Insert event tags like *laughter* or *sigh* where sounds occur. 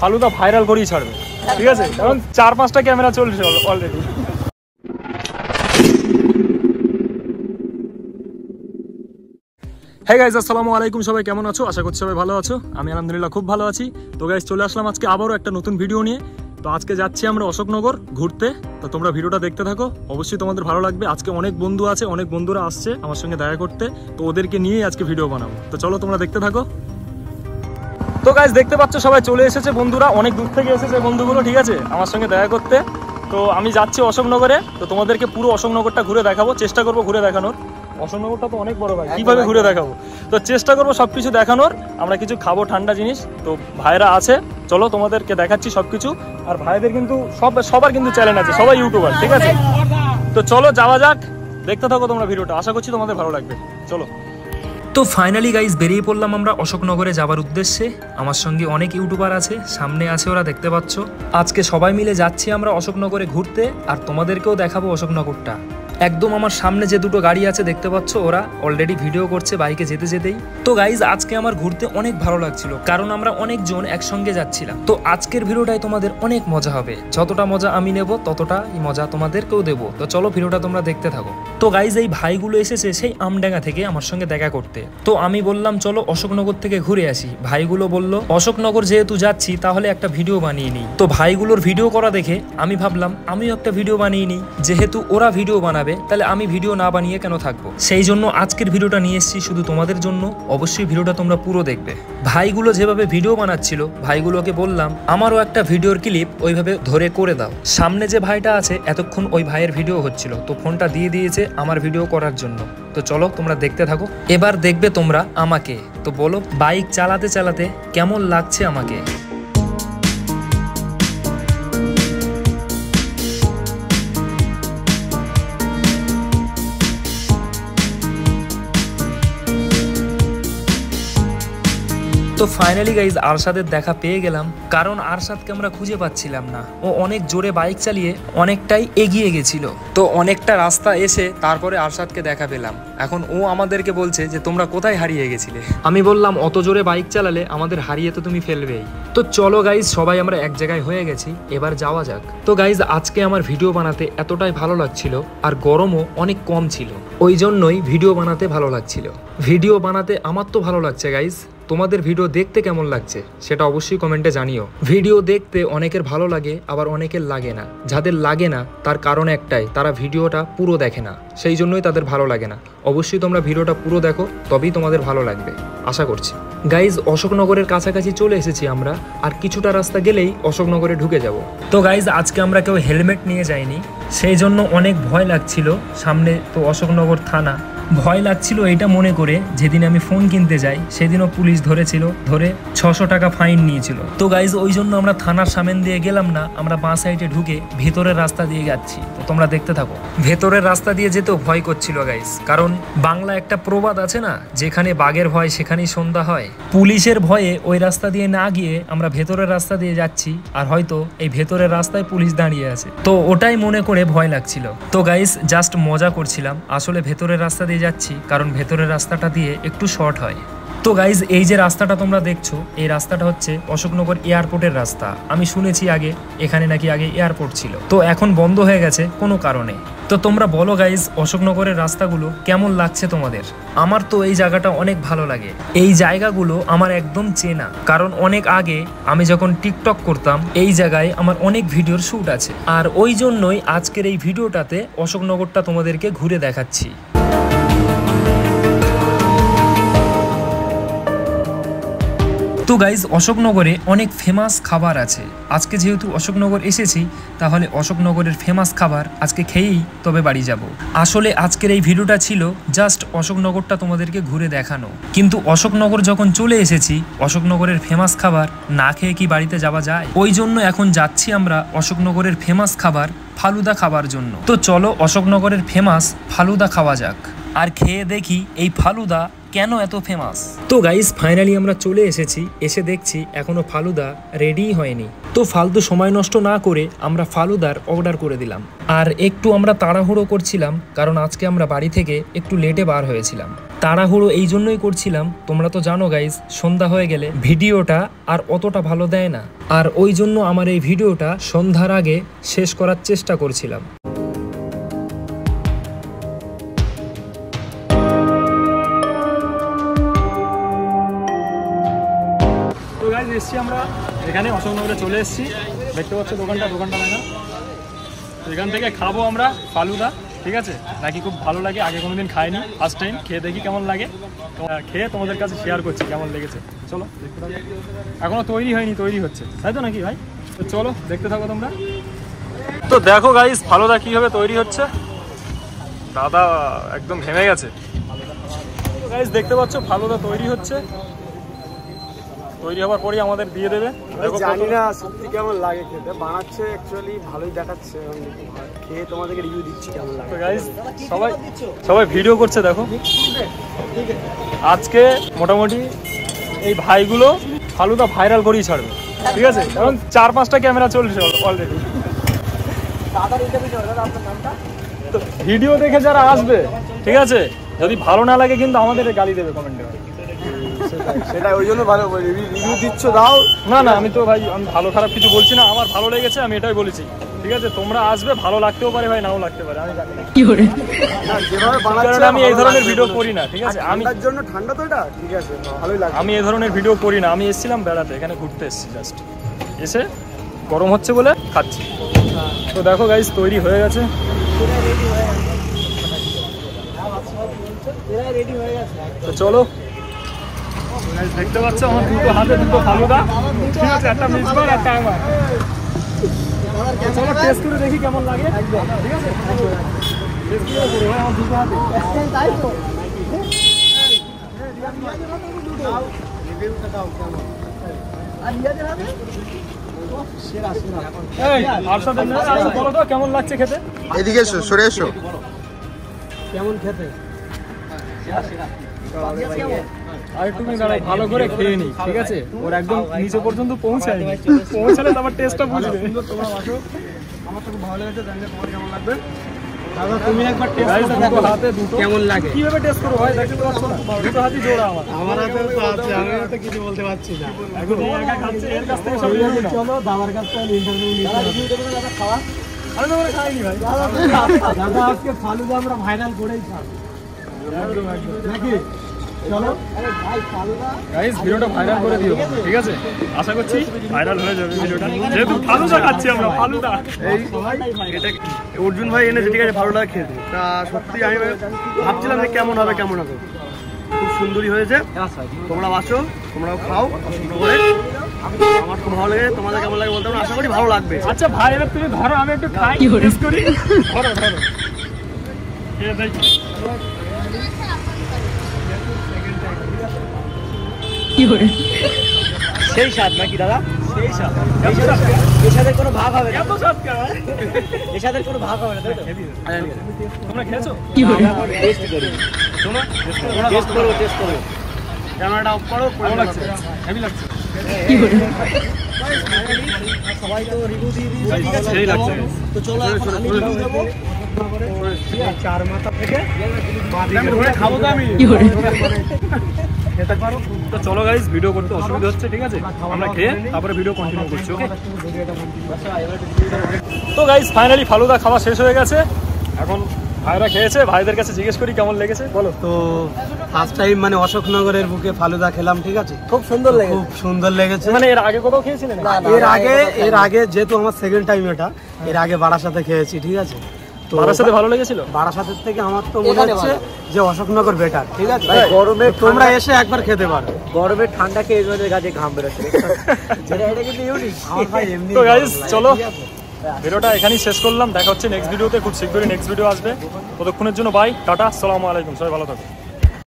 Falooda viral করেই ছাড়বে। ঠিক আছে? কারণ চার পাঁচটা ক্যামেরা চলছে অলরেডি হ্যাঁ গাইজ আসসালামু আলাইকুম সবাই, কেমন আছো? আশা করছি সবাই ভালো আছো। আমি আলহামদুলিল্লাহ খুব ভালো আছি। তো গাইজ চলে আসলাম আজকে আবারও একটা নতুন ভিডিও নিয়ে। তো আজকে যাচ্ছি আমরা অশোকনগর ঘুরতে। তো তোমরা ভিডিওটা দেখতে থাকো। অবশ্যই তোমাদের ভালো লাগবে। আজকে অনেক বন্ধু আছে অনেক বন্ধুরা আসছে আমার সঙ্গে দেখা করতে। তো ওদেরকে নিয়েই আজকে ভিডিও বানাবো। তো চলো তোমরা দেখতে থাকো। তো গাইজ দেখতে পাচ্ছ সবাই চলে এসেছে বন্ধুরা। অনেক দূর থেকে এসেছে বন্ধুগুলো ঠিক আছে? আমার সঙ্গে দেখা করতে। তো আমি যাচ্ছি অশোকনগরে। তো তোমাদেরকে পুরো অশোকনগরটা ঘুরে দেখাবো। চেষ্টা করব ঘুরে দেখানোর। অশোকনগরটা তো অনেক বড় ভাই। কীভাবে ঘুরে দেখাবো? তো চেষ্টা করব সব কিছু দেখানোর। আমরা কিছু খাব ঠান্ডা জিনিস। তো ভাইরা আছে। চলো তোমাদেরকে দেখাচ্ছি সবকিছু। আর ভাইদের কিন্তু সব সবার কিন্তু চ্যানেল আছে, সবাই ইউটিউবার ঠিক আছে? তো চলো যাওয়া যাক। দেখতে থাকো তোমরা ভিডিওটা, আশা করছি তোমাদের ভালো লাগবে। চলো। তো ফাইনালি গাইজ বেরিয়ে পড়লাম আমরা অশোকনগরে যাবার উদ্দেশ্যে। আমার সঙ্গে অনেক ইউটিউবার আছে, সামনে আছে ওরা, দেখতে পাচ্ছ। আজকে সবাই মিলে যাচ্ছি আমরা অশোকনগরে ঘুরতে, আর তোমাদেরকেও দেখাবো অশোকনগরটা। একদম আমার সামনে যে দুটো গাড়ি আছে, দেখতে পাচ্ছ ওরা অলরেডি ভিডিও করছে বাইকে যেতে যেতেই। তো গাইজ আজকে আমার ঘুরতে অনেক ভালো লাগছিল, কারণ আমরা অনেকজন একসঙ্গে যাচ্ছিলাম। তো আজকের ভিডিওটাই তোমাদের অনেক মজা হবে। যতটা মজা আমি নেব ততটা মজা তোমাদেরকেও দেবো। তো চলো ভিডিওটা তোমরা দেখতে থাকো। তো গাইজ এই ভাইগুলো এসেছে সেই আমডাঙ্গা থেকে আমার সঙ্গে দেখা করতে। তো আমি বললাম, চলো অশোকনগর থেকে ঘুরে আসি। ভাইগুলো বলল, অশোকনগর যেহেতু যাচ্ছি, তাহলে একটা ভিডিও বানিয়ে নিই। তো ভাইগুলোর ভিডিও করা দেখে আমি ভাবলাম, আমিও একটা ভিডিও বানিয়ে নিই। যেহেতু ওরা ভিডিও বানাবে, তাহলে আমি ভিডিও না বানিয়ে কেন থাকব? সেই জন্য আজকের ভিডিওটা নিয়ে এসেছি শুধু তোমাদের জন্য, অবশ্যই ভিডিওটা তোমরা পুরো দেখবে। ভাইগুলো যেভাবে ভিডিও বানাচ্ছিল, ভাইগুলোকে বললাম, আমারও একটা ভিডিওর ক্লিপ ওইভাবে ধরে করে দাও। সামনে যে ভাইটা আছে, এতক্ষণ ওই ভাইয়ের ভিডিও হচ্ছিল, তো ফোনটা দিয়ে দিয়েছে আমার ভিডিও করার জন্য। তো চলো তোমরা দেখতে থাকো। এবার দেখবে তোমরা আমাকে। তো বলো, বাইক চালাতে চালাতে কেমন লাগছে আমাকে? তো ফাইনালি গাইজ আরশাদের দেখা পেয়ে গেলাম। কারণ আরশাদকে আমরা খুঁজে পাচ্ছিলাম না। ও অনেক জোরে বাইক চালিয়ে অনেকটাই এগিয়ে গেছিল। তো অনেকটা রাস্তা এসে তারপরে আরশাদকে দেখা পেলাম। এখন ও আমাদেরকে বলছে যে, তোমরা কোথায় হারিয়ে গেছিলে? আমি বললাম, অত জোরে বাইক চালালে আমাদের হারিয়ে তো তুমি ফেলবেই। তো চলো গাইজ সবাই আমরা এক জায়গায় হয়ে গেছি। এবার যাওয়া যাক। তো গাইজ আজকে আমার ভিডিও বানাতে এতটাই ভালো লাগছিল আর গরমও অনেক কম ছিল। ওই জন্যই ভিডিও বানাতে ভালো লাগছিল। ভিডিও বানাতে আমার তো ভালো লাগছে গাইজ তোমাদের ভিডিও দেখতে কেমন লাগছে সেটা অবশ্যই কমেন্টে জানিও। ভিডিও দেখতে অনেকের ভালো লাগে, আবার অনেকের লাগে না। যাদের লাগে না, তার কারণ একটাই, তারা ভিডিওটা পুরো দেখে না। সেই জন্যই তাদের ভালো লাগে না। অবশ্যই তোমরা ভিডিওটা পুরো দেখো, তবেই তোমাদের ভালো লাগবে। আশা করছি। গাইজ অশোকনগরের কাছাকাছি চলে এসেছি আমরা, আর কিছুটা রাস্তা গেলেই অশোকনগরে ঢুকে যাব। তো গাইজ আজকে আমরা কেউ হেলমেট নিয়ে যাইনি, সেই জন্য অনেক ভয় লাগছিল। সামনে তো অশোকনগর থানা ভয় লাগছিল এটা মনে করে যেদিন আমি ফোন কিনতে যাই, সেদিনও পুলিশ ধরেছিল, ধরে ছশো টাকা ফাইন নিয়েছিল। তো গাইজ ওই জন্য আমরা থানার সামনে দিয়ে গেলাম না, আমরা বাঁ সাইডে ঢুকে ভেতরের রাস্তা দিয়ে যাচ্ছি। তো তোমরা দেখতে থাকো। ভেতরের রাস্তা দিয়ে যেতেও ভয় করছিল গাইজ কারণ বাংলা একটা প্রবাদ আছে না, যেখানে বাঘের ভয়, সেখানেই সন্ধ্যা হয়। পুলিশের ভয়ে ওই রাস্তা দিয়ে না গিয়ে আমরা ভেতরের রাস্তা দিয়ে যাচ্ছি, আর হয়তো এই ভেতরের রাস্তায় পুলিশ দাঁড়িয়ে আছে। তো ওটাই মনে করে ভয় লাগছিল। তো গাইস জাস্ট মজা করছিলাম। আসলে ভেতরের রাস্তা দিয়ে যাচ্ছি, কারণ ভেতরের রাস্তাটা দিয়ে একটু শর্ট হয়। তো গাইজ এই যে রাস্তাটা তোমরা দেখছ, এই রাস্তাটা হচ্ছে অশোকনগর এয়ারপোর্টের রাস্তা। আমি শুনেছি আগে, এখানে নাকি আগে এয়ারপোর্ট ছিল। তো এখন বন্ধ হয়ে গেছে কোনো কারণে। তো তোমরা বলো গাইজ অশোকনগরের রাস্তাগুলো কেমন লাগছে তোমাদের? আমার তো এই জায়গাটা অনেক ভালো লাগে। এই জায়গাগুলো আমার একদম চেনা। কারণ অনেক আগে আমি যখন টিকটক করতাম, এই জায়গায় আমার অনেক ভিডিওর শ্যুট আছে। আর ওই জন্যই আজকের এই ভিডিওটাতে অশোকনগরটা তোমাদেরকে ঘুরে দেখাচ্ছি। তো গাইজ অশোকনগরে অনেক ফেমাস খাবার আছে। আজকে যেহেতু অশোকনগর এসেছি, তাহলে অশোকনগরের ফেমাস খাবার আজকে খেয়েই তবে বাড়ি যাব। আসলে আজকের এই ভিডিওটা ছিল জাস্ট অশোকনগরটা তোমাদেরকে ঘুরে দেখানো। কিন্তু অশোকনগর যখন চলে এসেছি, অশোকনগরের ফেমাস খাবার না খেয়ে কি বাড়িতে যাওয়া যায়? ওই জন্য এখন যাচ্ছি আমরা অশোকনগরের ফেমাস খাবার, ফালুদা খাবার জন্য। তো চলো অশোকনগরের ফেমাস ফালুদা খাওয়া যাক। আর খেয়ে দেখি এই ফালুদা কেন এত ফেমাস তো গাইস ফাইনালি আমরা চলে এসেছি, এসে দেখছি এখনও ফালুদা রেডিই হয়নি। তো ফালতু সময় নষ্ট না করে আমরা ফালুদার অর্ডার করে দিলাম। আর একটু আমরা তাড়াহুড়ো করছিলাম, কারণ আজকে আমরা বাড়ি থেকে একটু লেটে বার হয়েছিলাম। তাড়াহুড়ো এই জন্যই করছিলাম, তোমরা তো জানো গাইস সন্ধ্যা হয়ে গেলে ভিডিওটা আর অতটা ভালো দেয় না। আর ওই জন্য আমার এই ভিডিওটা সন্ধ্যার আগে শেষ করার চেষ্টা করছিলাম। এসছি আমরা। এখানে অশোকনগরে চলে এসেছি। দেখতে পাচ্ছ দোকানটা দোকানটা তো এখান থেকে খাব আমরা ফালুদা, ঠিক আছে? নাকি খুব ভালো লাগে, আগে কোনোদিন খাইনি ফার্স্ট টাইম খেয়ে দেখি কেমন লাগে। খেয়ে তোমাদের কাছে শেয়ার করছি কেমন লেগেছে। চলো, দেখতে এখনও তৈরি হয়নি, তৈরি হচ্ছে। তাই তো নাকি ভাই? তো চলো, দেখতে থাকো তোমরা। তো দেখো গাইস ফালুদা কীভাবে তৈরি হচ্ছে। দাদা একদম ঘেমে গেছে। গাইস দেখতে পাচ্ছ ফালুদা তৈরি হচ্ছে। তৈরি হওয়ার পরেই আমাদের দিয়ে দেবে। জানি না সত্যি কেমন লাগে খেতে। বানাচ্ছে অ্যাকচুয়ালি ভালোই দেখাচ্ছে। খেয়ে তোমাদেরকে রিভিউ দিচ্ছি কেমন লাগে। তো গাইজ সবাই সবাই ভিডিও করছে দেখো। আজকে মোটামুটি এই ভাইগুলো ফালুদা ভাইরাল করেই ছাড়বে। ঠিক আছে? কারণ চার পাঁচটা ক্যামেরা চলছে অলরেডি তো ভিডিও দেখে যারা আসবে ঠিক আছে? যদি ভালো না লাগে কিন্তু আমাদের গালি দেবে কমেন্টে সেটা ওই জন্য ভালো রিভিউ দিচ্ছ দাও। না না আমি তো ভাই আমি ভালো খারাপ কিছু বলছি না আমার ভালো লেগেছে আমি এটাই বলেছি। ঠিক আছে তোমরা আসবে ভালো লাগতেও পারে ভাই নাও লাগতে পারে আমি জানি না। না, যেভাবে কারণ আমি এই ধরনের ভিডিও করি না ঠিক আছে? আমি ঠান্ডার জন্য ঠান্ডা তো এটা? ঠিক আছে ভালোই লাগে আমি এই ধরনের ভিডিও করি না আমি এসেছিলাম বেড়াতে এখানে ঘুরতে এসেছি জাস্ট এসে গরম হচ্ছে বলে খাচ্ছি। তো দেখো গাইজ তৈরি হয়ে গেছে। তো চলো দেখতে পাচ্ছ আমার দুটো হাতে দুটো ফালুদা। ঠিক আছে একটা মিসবার একটা আমার। চলো টেস্ট করে দেখি কেমন লাগে। ঠিক আছে? টেস্ট করে দেখো, আমার দুটো হাতে। এই, আর সাথে নে, আর বলো তো কেমন লাগছে খেতে? এদিকে এসো সরে এসো। আর একটু দাঁড়াই ভালো করে খেয়ে নি ঠিক আছে? ওর একদম নিচে পর্যন্ত পৌঁছায়নি। পৌঁছালে তো আমার টেস্টটা বুঝবে। আমার তো ভালো লেগেছে জানি না তোমার কেমন লাগবে? দাদা তুমি একবার Guys, দুটো হাতে দুটো কেমন লাগে? কীভাবে টেস্ট করব ভাই? দেখতে পাচ্ছ না। দুটো হাতই জোড়া আমার। আমার হাতে তো আছে আমি তো কিছু বলতে পারছি না। এখন একা খাচ্ছে এর কাছ থেকে সব নিয়ে চলো দাদার কাছ থেকে ইন্টারভিউ নিতে খাওয়া। আমি তো খাইনি ভাই। দাদা আজকে ফালুদা আমরা ভাইরাল করেই খাব। নাকি? চলো। আরে ভাই ফালুদা গাইস ভিডিওটা ভাইরাল করে দিও ঠিক আছে? আশা করছি ভাইরাল হয়ে যাবে ভিডিওটা। যেহেতু ফালুদা খাচ্ছি আমরা ফালুদা। এই এটা অর্জুন ভাই এনেছে ঠিক আছে ভালো লাগে খেতে তা সত্যি আমি ভাবছিলাম যে কেমন হবে কেমন হবে। খুব সুন্দরই হয়েছে। তোমরা আসো তোমরাও খাও পছন্দ করে। আমার খুব ভালো লাগে তোমাদের কেমন লাগে বলতে আশা করি ভালো লাগবে। আচ্ছা ভাই এবার তুমি ধরো আমি একটু খাই করি। ধরো ধরো খেয়ে দেখি সেই স্বাদ নাকি দাদা? সেই স্বাদ? এর সাথে কোনো ভাগ হবে এত স্বাদ কেন? এর সাথে কোনো ভাগ হবে না তাই তো? তোমরা খেয়েছো? টেস্ট করি? তোমরা টেস্ট করো টেস্ট করো ক্যামেরাটা অফ করো কেমন লাগছে। হেভি লাগছে। সবাই তো রিভিউ দিয়ে দিয়েছে। তো চলো এখন আমি রিভিউ দেবো চার মাথা থেকে খাব তো আমি। তো চলো গাইস ভিডিও করতে অসুবিধা হচ্ছে ঠিক আছে? আমরা খেয়ে তারপরে ভিডিও কন্টিনিউ করছি ওকে তো গাইস ফাইনালি ফালুদা খাওয়া শেষ হয়ে গেছে। এখন ভাইরা খেয়েছে ভাইদের কাছে জিজ্ঞেস করি কেমন লেগেছে বলো। তো ফার্স্ট টাইম মানে অশোকনগরের বুকে ফালুদা খেলাম ঠিক আছে? খুব সুন্দর লেগেছে। খুব সুন্দর লেগেছে। মানে এর আগে কোথাও খেয়েছিলেন এর আগে এর আগে যেহেতু আমার সেকেন্ড টাইম এটা এর আগে বারাসাতে খেয়েছি ঠিক আছে? তো বারার সাথে ভালো লেগেছিল? বারাসাতের থেকে আমার তো মনে হচ্ছে যে অশোকনগর বেটার ঠিক আছে? গরমে তোমরা এসে একবার খেতে পারো গরমে ঠান্ডা খেয়ে এদের গাছে ঘাম বেরোচ্ছে। *laughs* এটা কিন্তু ইউনিক *laughs* আমার ভাই এমনি তো গাইস চলো। ভিডিওটা এখানেই শেষ করলাম। দেখা হচ্ছে নেক্সট ভিডিওতে খুব শীঘ্রই নেক্সট ভিডিও আসবে। ততক্ষণের জন্য বাই টাটা আসসালামু আলাইকুম। সবাই ভালো থাকো